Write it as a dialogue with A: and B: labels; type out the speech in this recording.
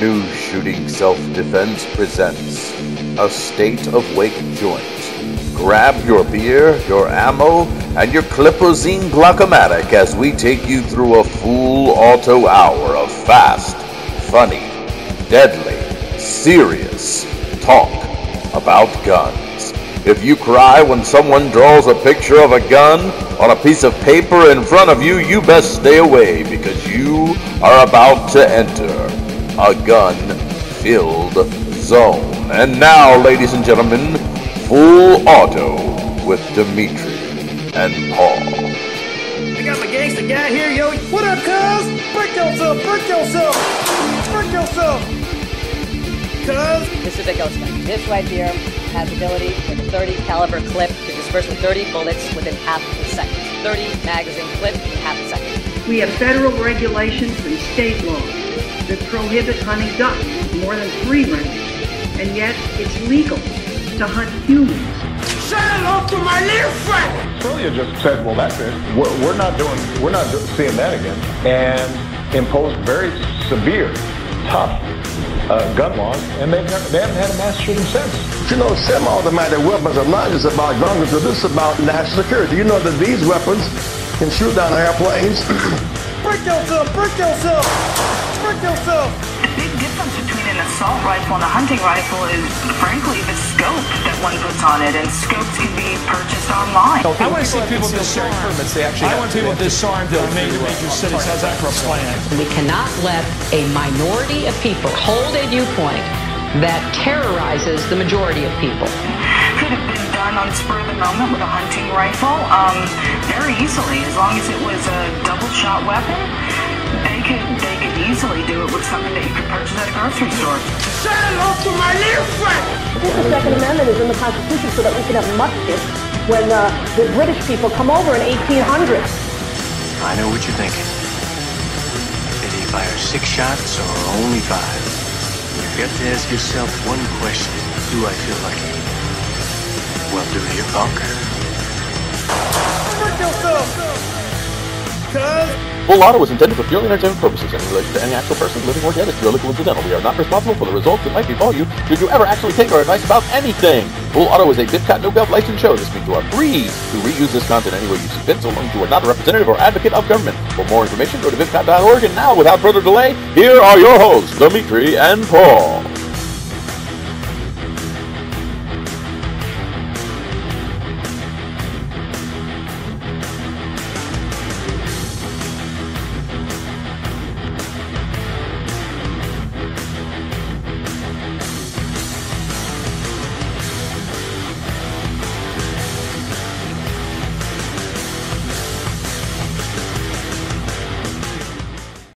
A: News Shooting Self Defense presents a State of Wake joint. Grab your beer, your ammo, and your Clipozine Glockomatic as we take you through a full auto hour of fast, funny, deadly, serious talk about guns. If you cry when someone draws a picture of a gun on a piece of paper in front of you, you best stay away because you are about to enter a gun filled zone. And now, ladies and gentlemen, full auto with Dmitri and Paul.
B: I got my gangster guy here, yo. What up, cuz? Break yourself, break yourself, break yourself. Cuz,
C: This is a ghost gun. This right here has ability with a 30 caliber clip to disperse with 30 bullets within half a second. 30 magazine clip in half a second.
D: We have federal regulations and state laws that prohibit hunting ducks more than three ranges, and yet it's legal to hunt humans.
B: say hello to my little friend.
E: Australia just said, well, that's it. We're, we're not doing, we're not do- seeing that again, and imposed very severe, tough uh, gun laws, and they've never, they haven't had a mass shooting since.
F: You know, semi-automatic weapons are not just about gun control. This is about national security. You know that these weapons can shoot down airplanes.
B: Break yourself, break yourself, break yourself.
G: The big difference between an assault rifle and a hunting rifle is, frankly, the scope that one puts on it, and scopes can be purchased online.
H: I want to see people disarmed. I want people disarmed in major, major cities. How's that for a plan?
I: We cannot let a minority of people hold a viewpoint that terrorizes the majority of people.
G: Could have been done on spur of the moment with a hunting rifle, um, very easily, as long as it was a double shot weapon. They could they could easily do it with something that you could purchase at a grocery store.
B: Say hello to my little friend.
J: I think The Second Amendment is in the Constitution so that we can have muskets when uh, the British people come over in 1800.
K: I know what you're thinking. Did he fire six shots or only five? You've got to ask yourself one question. Do I feel like it? Well, do you, punk?
B: Break yourself.
A: Full auto is intended for purely entertainment purposes in relation to any actual person, living or dead, is purely coincidental. We are not responsible for the results that might befall you should you ever actually take our advice about anything. Full Auto is a Bipcot no belt licensed show. This means you are free to reuse this content any way you see fit, so long as you are not a representative or advocate of government. For more information, go to Bipcot.org. And now, without further delay, here are your hosts, Dmitri and Paul.